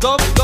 Top